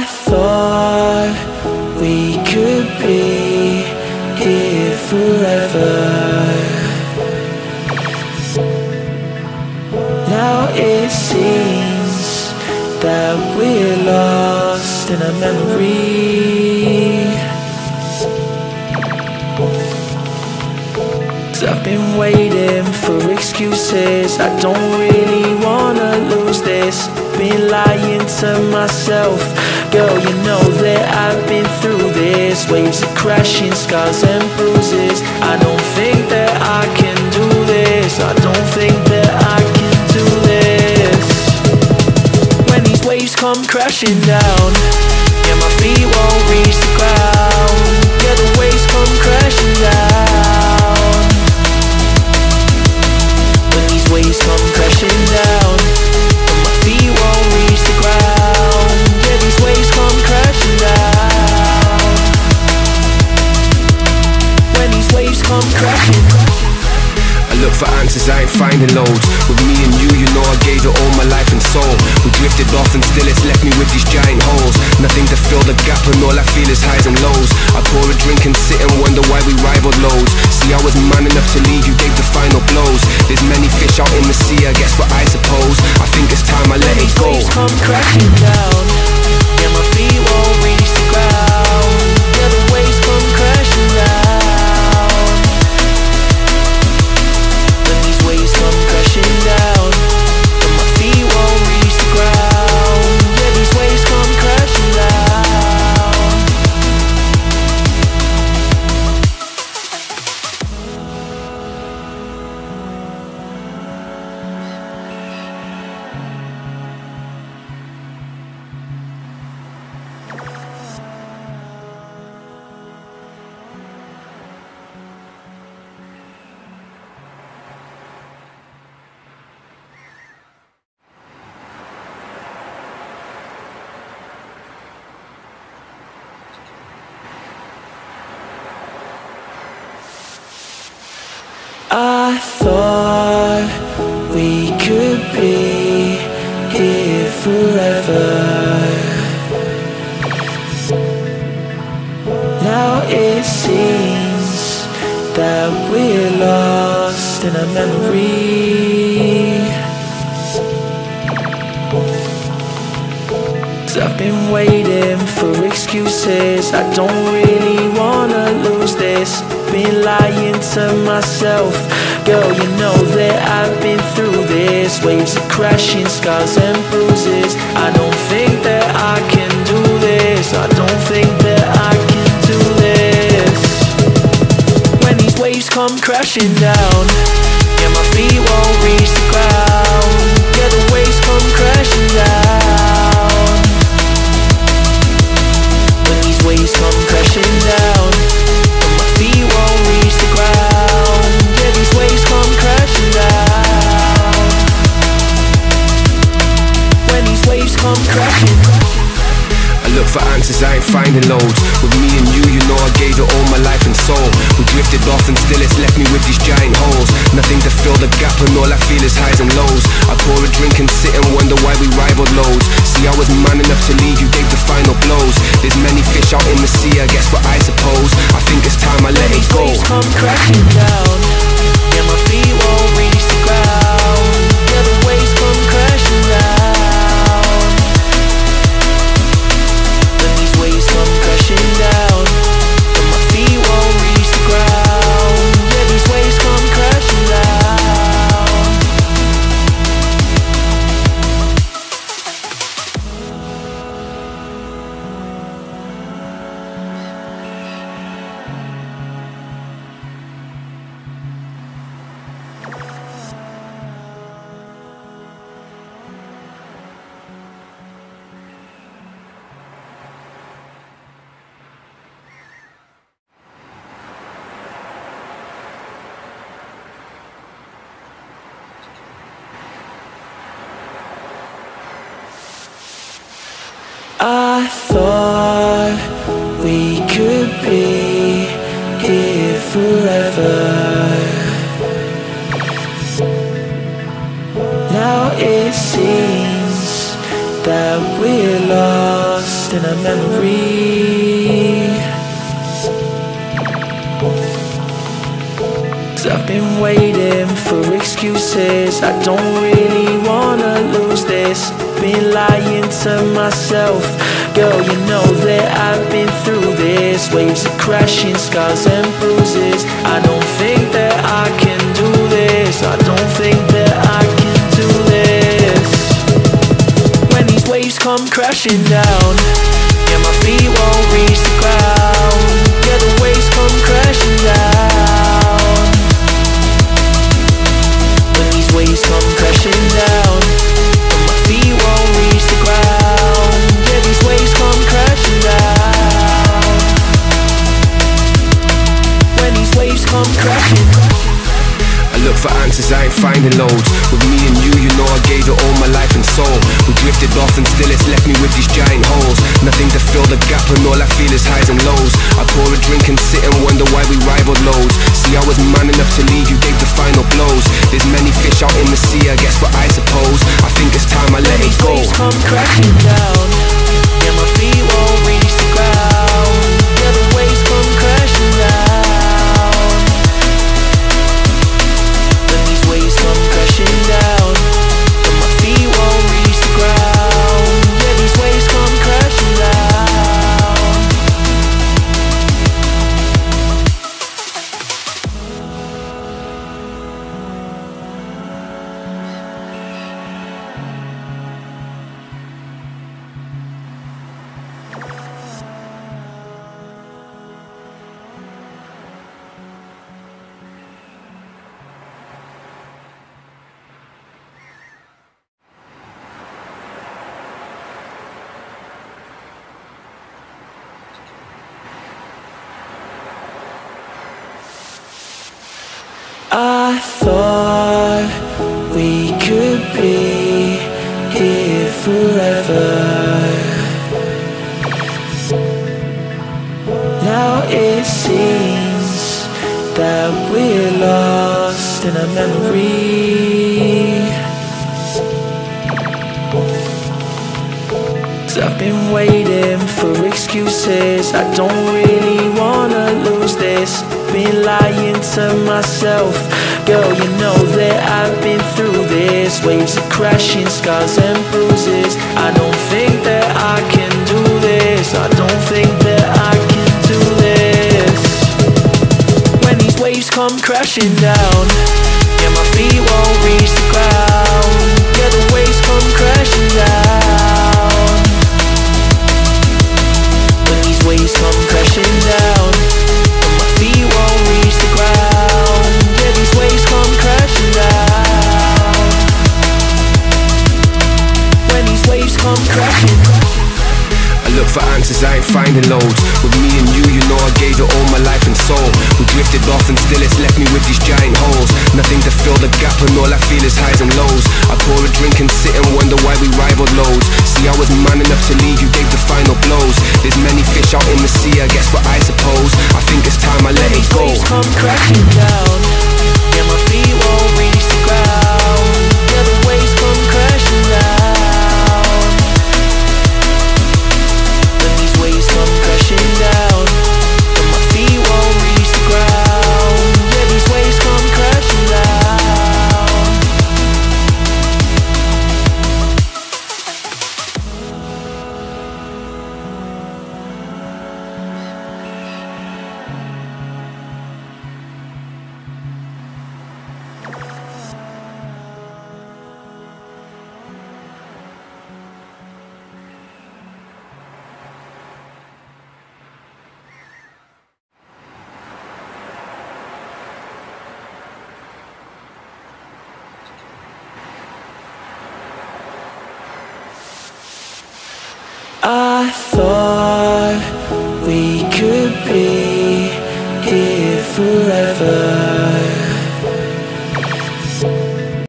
I thought we could be here forever. Now it seems that we're lost in a memory. Cause I've been waiting for excuses. I don't really wanna lose this. Been lying to myself. Girl, you know that I've been through this. Waves of crashing, scars and bruises. I don't think that I can do this. I don't think that I can do this. When these waves come crashing down, yeah, my feet won't reach answers, I ain't finding loads. With me and you, you know I gave it all my life and soul. We drifted off and still it's left me with these giant holes. Nothing to fill the gap, and all I feel is highs and lows. I pour a drink and sit and wonder why we rivaled loads. See, I was man enough to leave, you gave the final blows. There's many fish out in the sea, I guess what I suppose. I think it's time I let it These go. come crashing down. Yeah, my feet won't reach the ground. I thought we could be here forever. Now it seems that we're lost in a memory. Cause I've been waiting for excuses. I don't really wanna lose this. Been lying to myself. Girl, you know that I've been through this. Waves of crashing, scars and bruises. I don't think that I can do this. I don't think that I can do this. When these waves come crashing down, yeah, my feet won't reach the ground. Yeah, the waves come crashing down. For answers, I ain't finding loads. With me and you, you know I gave it all my life and soul. We drifted off and still it's left me with these giant holes. Nothing to fill the gap, and all I feel is highs and lows. I pour a drink and sit and wonder why we rivaled loads. See, I was man enough to leave, you I thought we could be here forever. Now it seems that we're lost in a memory. Cause I've been waiting for excuses. I don't really wanna lose this. Been lying to myself. Girl, you know that I've been through this. Waves of crashing, scars and bruises. I don't think that I can do this. I don't think that I can do this. When these waves come crashing down, yeah, my feet won't ain't finding loads With me and you, you know I gave it all my life and soul. We drifted off and still it's left me with these giant holes. Nothing to fill the gap and all I feel is highs and lows. I pour a drink and sit and wonder why we rivaled loads. See I was man enough to leave, you gave the final blows. There's many fish out in the sea, I guess what I suppose. I think it's time I let it go. Crashing down. I thought I've been waiting for excuses. I don't really wanna lose this. Been lying to myself. Girl, you know that I've been through this. Waves of crashing, scars and bruises. I don't think that I can do this. I don't think that I can do this. When these waves come crashing down, yeah, my feet won't reach the ground. Yeah, the waves come crashing down. Ain't loads With me and you, you know I gave it all my life and soul. We drifted off and still it's left me with these giant holes. Nothing to fill the gap and all I feel is highs and lows. I pour a drink and sit and wonder why we rivaled loads. See I was man enough to leave, you gave the final blows. There's many fish out in the sea, I guess what I suppose. I think it's time I let it go. Come crashing down. Thought